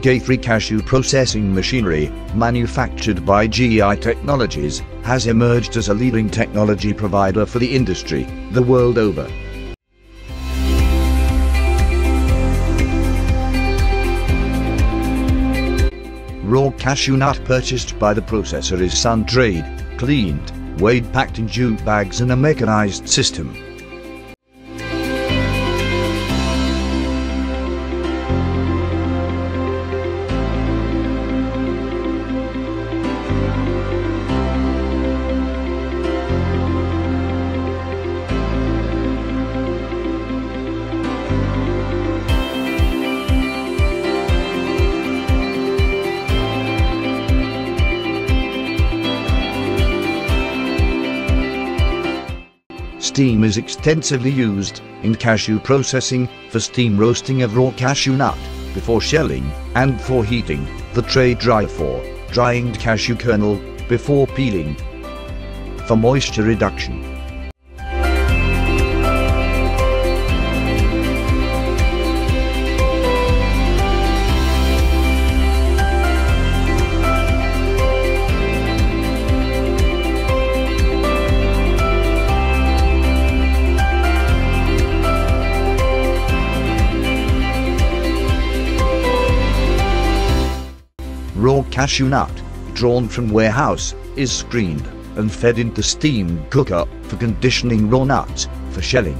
K3 cashew processing machinery, manufactured by GI Technologies, has emerged as a leading technology provider for the industry, the world over. Raw cashew nut purchased by the processor is sun-dried, cleaned, weighed packed in jute bags in a mechanized system. Steam is extensively used in cashew processing for steam roasting of raw cashew nut before shelling and for heating the tray dry for drying cashew kernel before peeling for moisture reduction. Cashew nut, drawn from warehouse, is screened and fed into steam cooker for conditioning raw nuts for shelling.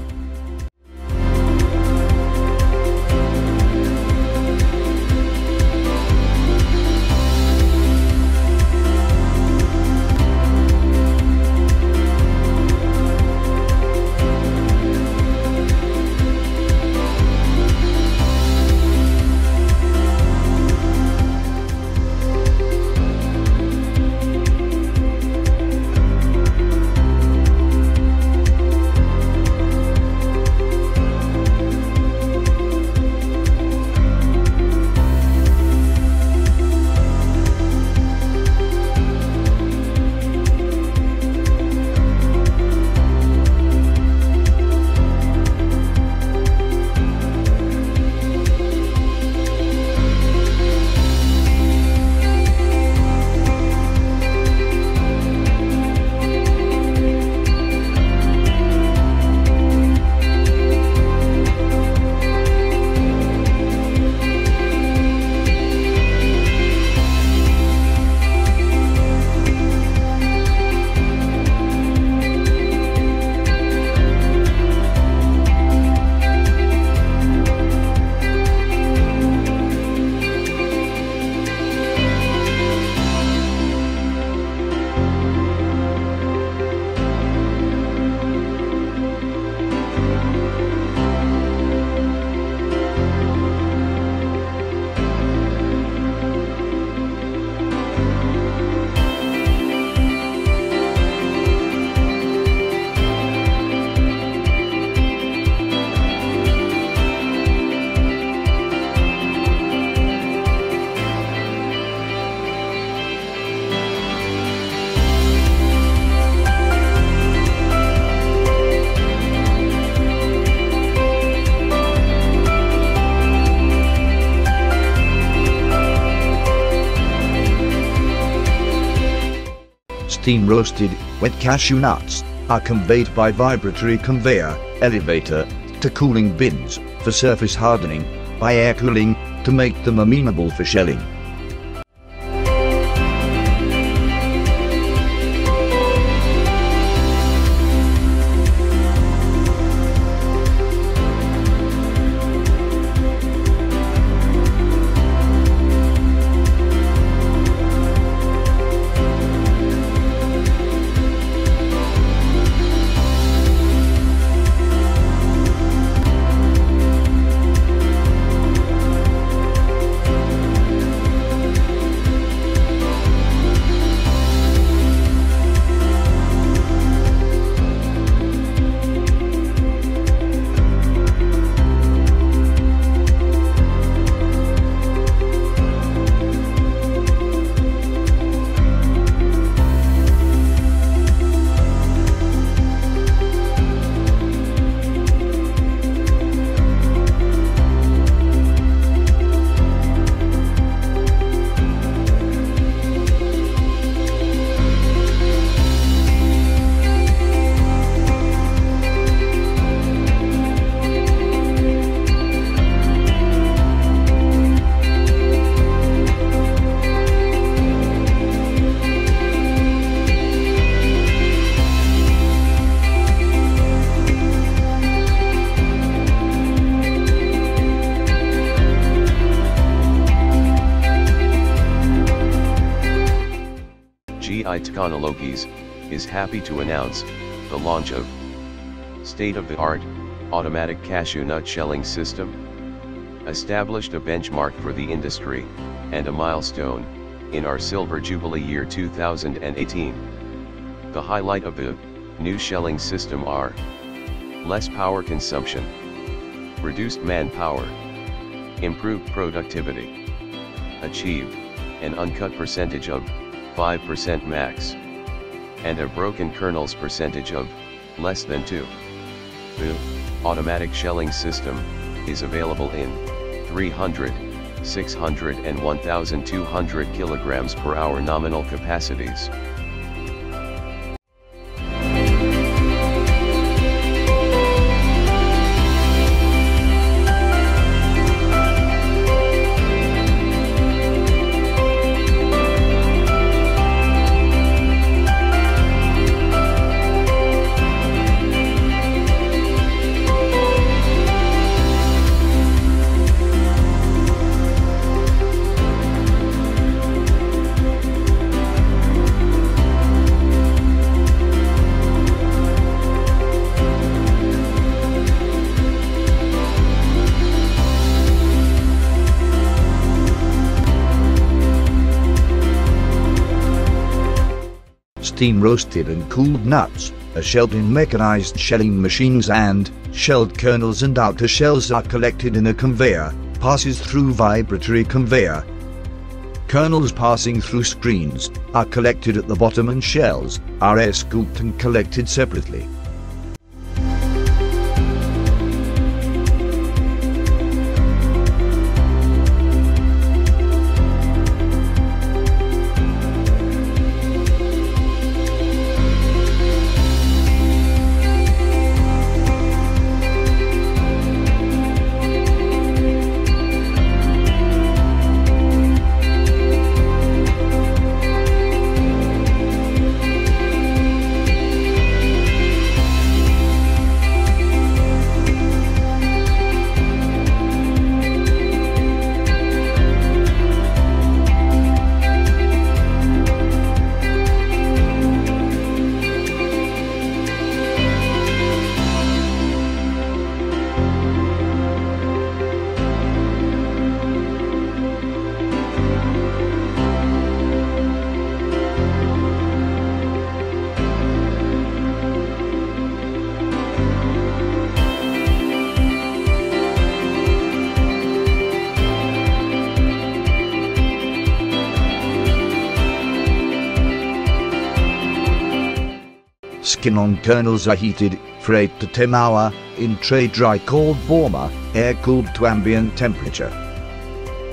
Steam roasted, wet cashew nuts are conveyed by vibratory conveyor elevator to cooling bins for surface hardening by air cooling to make them amenable for shelling. Technologies, is happy to announce the launch of state-of-the-art automatic cashew nut shelling system. Established a benchmark for the industry and a milestone in our Silver Jubilee year 2018. The highlight of the new shelling system are less power consumption, reduced manpower, improved productivity, achieved an uncut percentage of 5% max, and a broken kernels percentage of less than 2. The automatic shelling system is available in 300, 600 and 1200 kilograms per hour nominal capacities. Steam roasted and cooled nuts are shelled in mechanized shelling machines and shelled kernels and outer shells are collected in a conveyor, passes through vibratory conveyor. Kernels passing through screens are collected at the bottom and shells are air scooped and collected separately. On kernels are heated for 8 to 10 hour in tray dry cold warmer, air cooled to ambient temperature.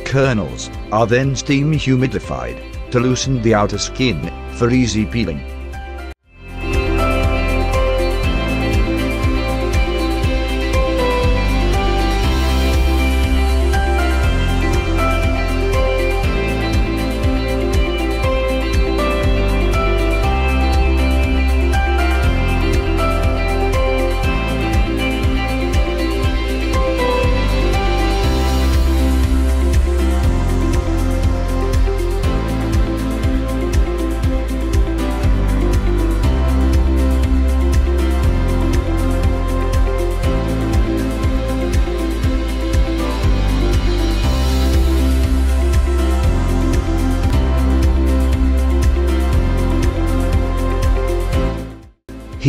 Kernels are then steam humidified to loosen the outer skin for easy peeling.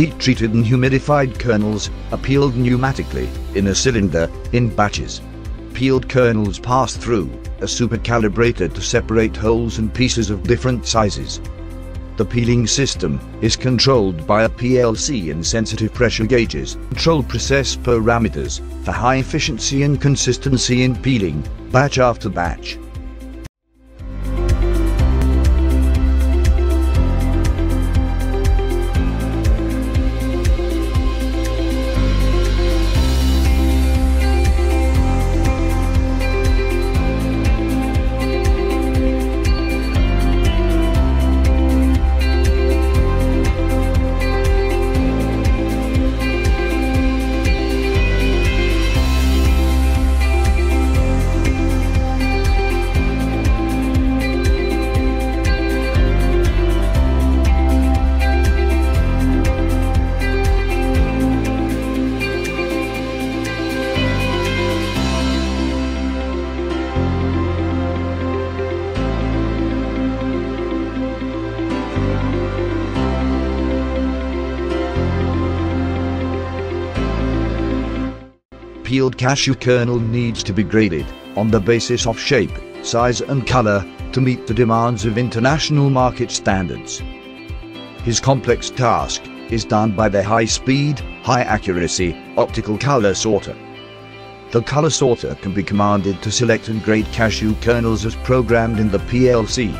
Heat-treated and humidified kernels are peeled pneumatically in a cylinder in batches. Peeled kernels pass through a supercalibrator to separate wholes and pieces of different sizes. The peeling system is controlled by a PLC and sensitive pressure gauges, control process parameters for high efficiency and consistency in peeling, batch after batch. Peeled cashew kernel needs to be graded on the basis of shape, size and color to meet the demands of international market standards. His complex task is done by the high-speed, high-accuracy optical color sorter. The color sorter can be commanded to select and grade cashew kernels as programmed in the PLC.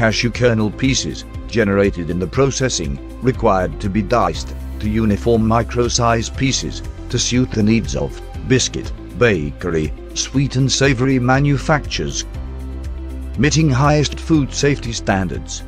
Cashew kernel pieces, generated in the processing, required to be diced to uniform micro-size pieces to suit the needs of biscuit, bakery, sweet and savory manufacturers, meeting highest food safety standards.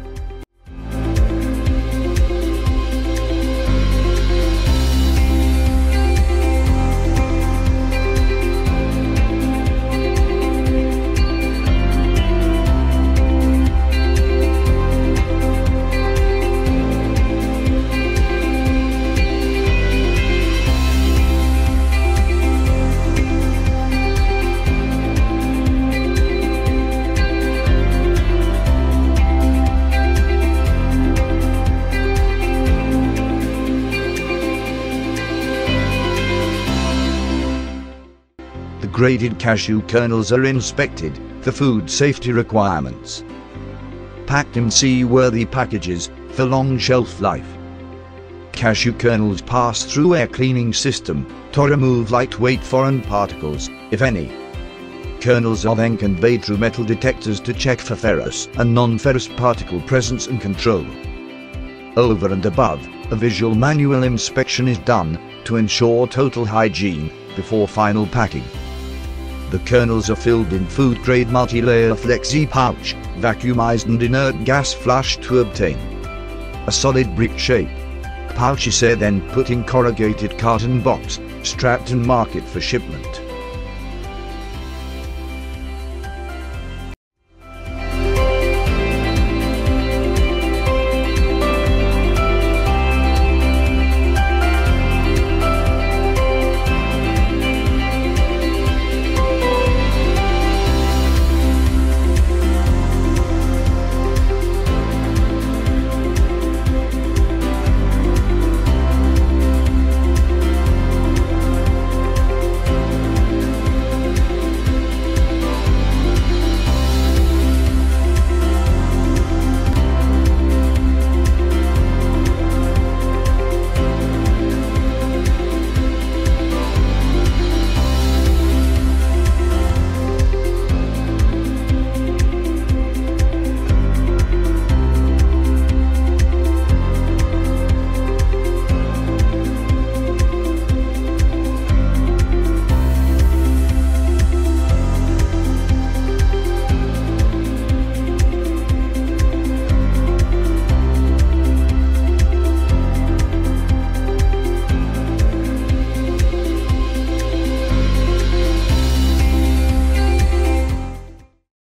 Graded cashew kernels are inspected for food safety requirements. Packed in seaworthy packages for long shelf life. Cashew kernels pass through air cleaning system to remove lightweight foreign particles, if any. Kernels are then conveyed through metal detectors to check for ferrous and non-ferrous particle presence and control. Over and above, a visual manual inspection is done to ensure total hygiene before final packing. The kernels are filled in food-grade multi-layer flexi pouch, vacuumized and inert gas flush to obtain a solid brick shape. Pouches are then put in corrugated carton box, strapped and market for shipment.